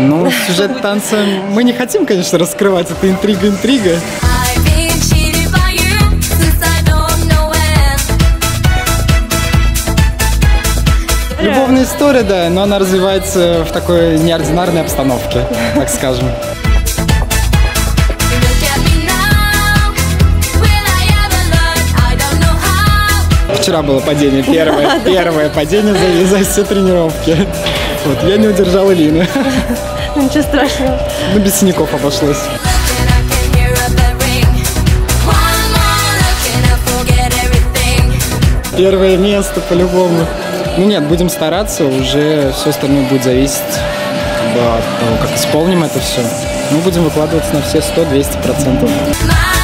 Ну, сюжет танца мы не хотим, конечно, раскрывать. Это интрига-интрига. Любовная история, да, но она развивается в такой неординарной обстановке, так скажем. Вчера было падение, первое, первое падение за, за все тренировки. Вот, я не удержал Лину. Ничего страшного. Ну, без синяков обошлось. Первое место по-любому. Ну нет, будем стараться, уже все остальное будет зависеть от того, как исполним это все. Мы будем выкладываться на все 100-200 процентов. My